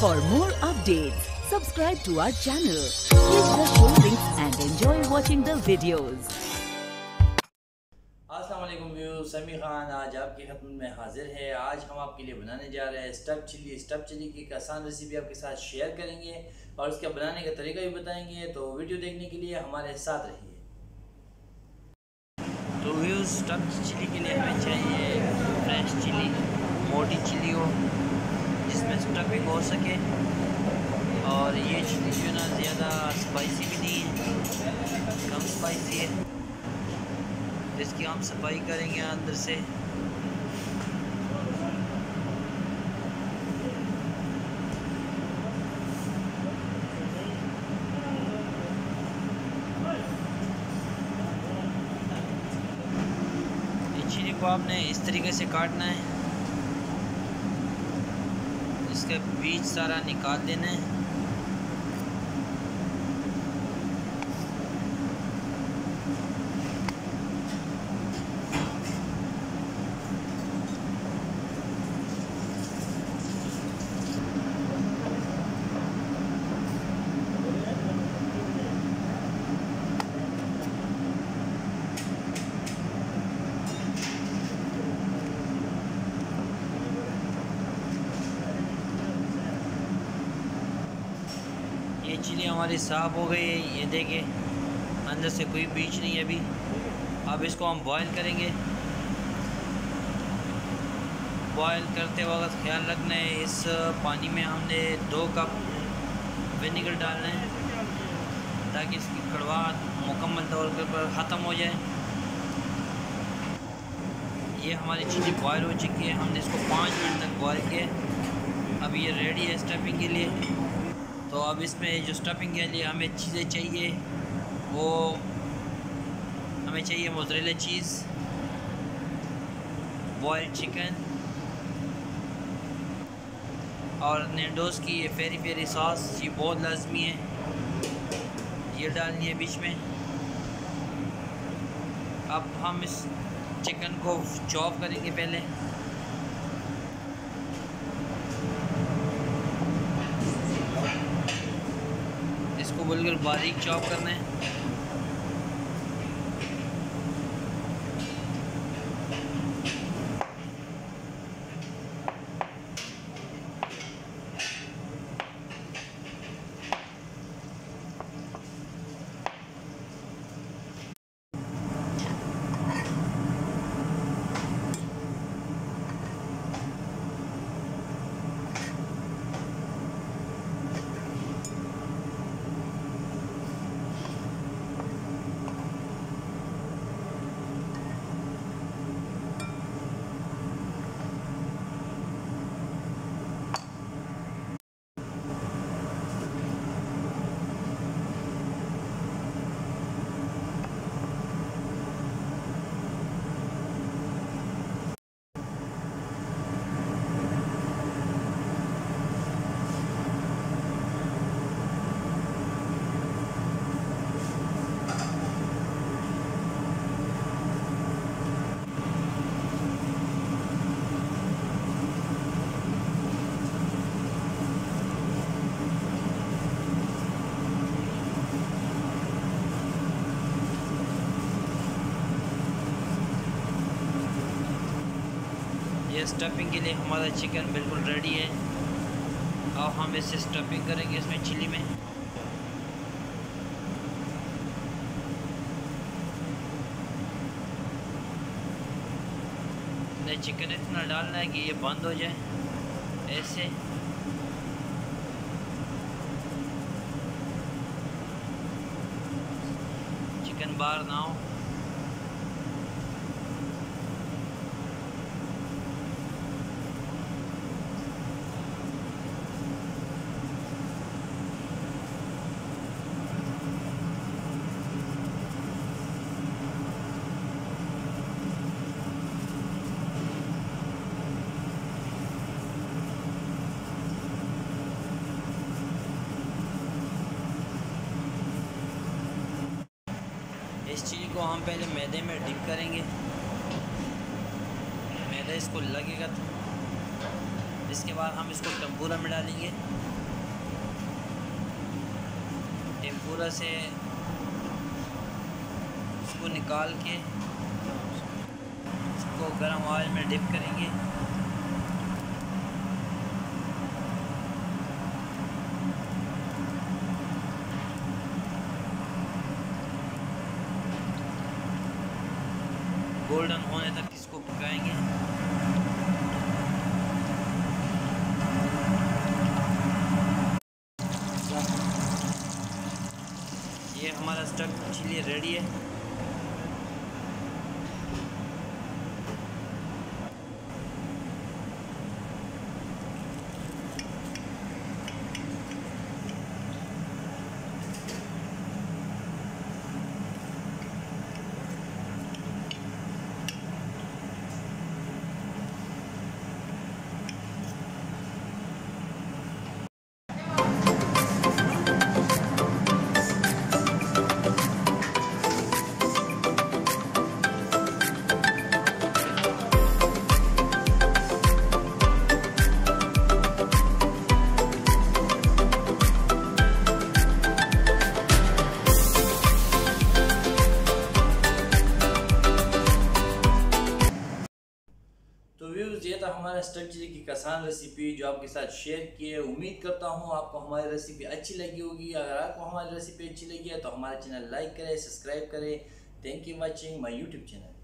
For more updates, subscribe to our channel, click the show links and enjoy watching the videos. Aslam view Sami Khan आज आपकी खदमत में हाजिर है। आज हम आपके लिए बनाने जा रहे हैं स्टफ़ चिली स्टफ़ चिली की एक आसान रेसिपी आपके साथ शेयर करेंगे और उसके बनाने का तरीका भी बताएँगे। तो वीडियो देखने के लिए हमारे साथ रहिए। तो व्यू स्टफ़ चिली के लिए हमें चाहिए फ्रेश चिली मोटी चिली हो जिसमें स्टफिंग हो सके। और ये जो ना ज़्यादा स्पाइसी भी नहीं है, कम स्पाइसी है। इसकी हम सफ़ाई करेंगे अंदर से। चिली को आपने इस तरीके से काटना है। इसका बीज सारा निकाल देना है। चिली हमारी साफ़ हो गई है, ये देखें, अंदर से कोई बीज नहीं है अभी। अब इसको हम बॉईल करेंगे। बॉयल करते वक्त ख्याल रखना है, इस पानी में हमने दो कप विनेगर डालना है, ताकि इसकी कड़वाहट मुकम्मल तौर पर ख़त्म हो जाए। ये हमारी चिली बॉयल हो चुकी है, हमने इसको पाँच मिनट तक बॉयल किया अब ये रेडी है स्टफिंग के लिए। तो अब इसमें जो स्टफिंग के लिए हमें चीज़ें चाहिए, वो हमें चाहिए मोजरेला चीज़ बॉयल्ड चिकन और नेडोस की ये फेरी फेरी सॉस ये बहुत लाजमी है। ये डालनी है बीच में। अब हम इस चिकन को चॉप करेंगे पहले। इसको कर बारीक चॉप करना है ये स्टफिंग के लिए हमारा चिकन बिल्कुल रेडी है। अब हम इसे स्टफिंग करेंगे इसमें चिली में। चिकन इतना डालना है कि ये बंद हो जाए। ऐसे। चिकन बाहर ना हो। इस चीज़ को हम पहले मैदे में डिप करेंगे। मैदा इसको लगेगा तो इसके बाद हम इसको टम्पूरा में डालेंगे। टेम्पूरा से इसको निकाल के इसको गर्म ऑयल में डिप करेंगे। गोल्डन होने तक इसको पकाएँगे ये हमारा स्टक चिली रेडी है। ये था हमारा स्टक चिली की कसान रेसिपी जो आपके साथ शेयर किए, उम्मीद करता हूँ आपको हमारी रेसिपी अच्छी लगी होगी। अगर आपको हमारी रेसिपी अच्छी लगी है तो हमारा चैनल लाइक करें सब्सक्राइब करें। Thank you watching my YouTube channel